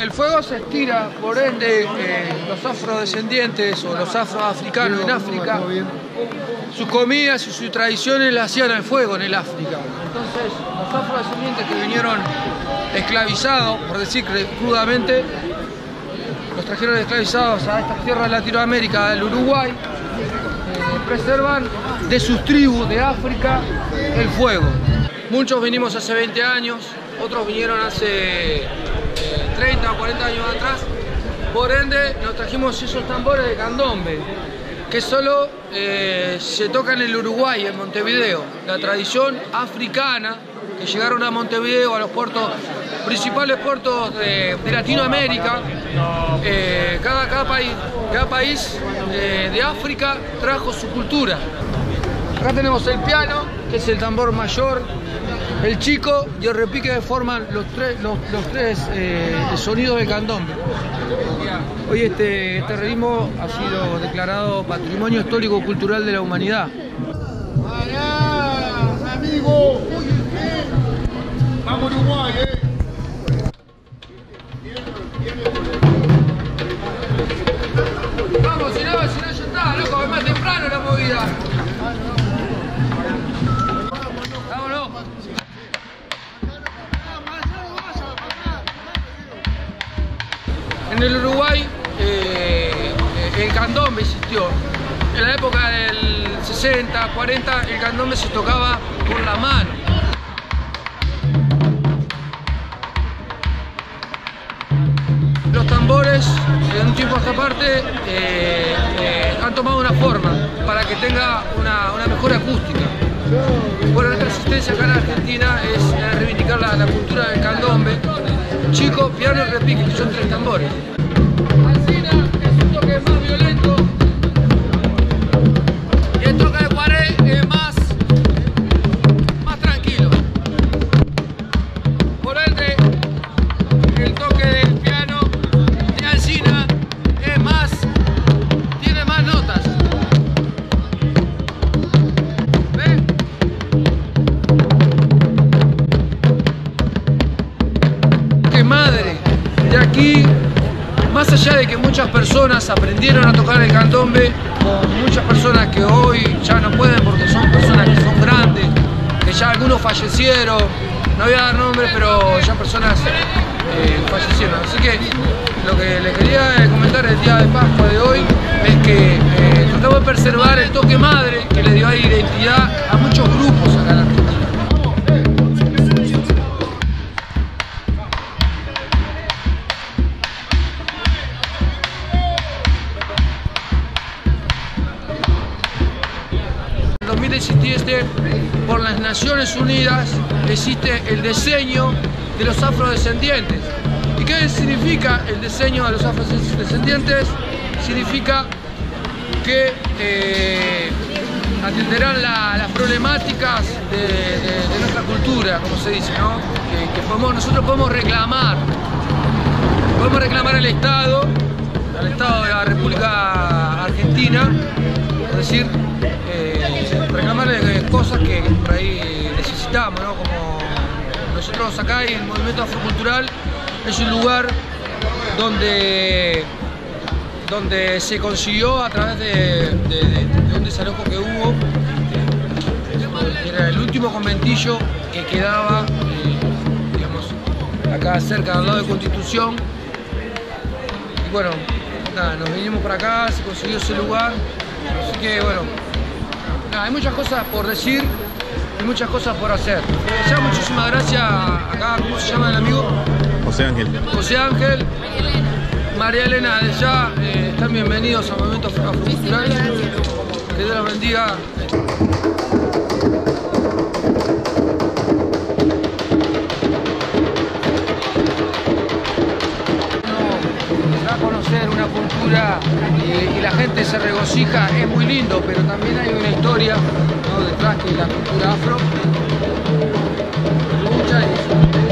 El fuego se estira, por ende, eh, los afrodescendientes o los afroafricanos en África, sus comidas y sus tradiciones las hacían al fuego en el África. Entonces, los afrodescendientes que vinieron esclavizados, por decir crudamente, los trajeron esclavizados a estas tierras de Latinoamérica, del Uruguay, eh, preservan de sus tribus de África el fuego. Muchos vinimos hace 20 años, otros vinieron hace 30 eh, o 40 años atrás. Por ende, nos trajimos esos tambores de candombe, que solo eh, se toca en el Uruguay, en Montevideo. La tradición africana, que llegaron a Montevideo, a los puertos, principales puertos de, Latinoamérica. Eh, cada, cada, país, cada país de África trajo su cultura. Acá tenemos el piano, es el tambor mayor, el chico y el repique forman los tres, los, tres eh, sonidos de candombe. Hoy este, este ritmo ha sido declarado Patrimonio Histórico Cultural de la Humanidad. amigo! ¡Vamos Uruguay, eh! Uruguay eh, el candombe existió. En la época del 60, 40, el candombe se tocaba con la mano. Los tambores, en un tiempo a esta parte, eh, eh, han tomado una forma para que tenga una, mejor acústica. Bueno, nuestra asistencia acá en Argentina es reivindicar la cultura del candombe, chico, piano y repique, que son tres tambores. Aprendieron a tocar el candombe, muchas personas que hoy ya no pueden porque son personas que son grandes, que ya algunos fallecieron, no voy a dar nombres, pero ya personas eh, fallecieron. Así que lo que les quería comentar el día de Pascua de hoy es que eh, tratamos de preservar el toque madre que le dio identidad a muchos grupos acá en Argentina. Existe por las Naciones Unidas, existe el diseño de los afrodescendientes. ¿Y qué significa el diseño de los afrodescendientes? Significa que eh, atenderán las problemáticas de, nuestra cultura, como se dice, ¿no? que, nosotros podemos reclamar, podemos reclamar al Estado, al Estado de la República Argentina, es decir, cosas que por ahí necesitamos, ¿no? Como nosotros acá en el movimiento afrocultural es un lugar donde, donde se consiguió a través de, un desalojo que hubo, era el último conventillo que quedaba, eh, digamos, acá cerca, al lado de Constitución. Y bueno, nada, nos vinimos para acá, se consiguió ese lugar, así que bueno, hay muchas cosas por decir y muchas cosas por hacer. Ya muchísimas gracias acá, ¿cómo se llama el amigo? José Ángel. José Ángel. María Elena, ya eh, están bienvenidos a Momentos Afroculturales. Que Dios los bendiga. cultura eh, y, la gente se regocija, es muy lindo, pero también hay una historia detrás que la cultura afro. Lucha y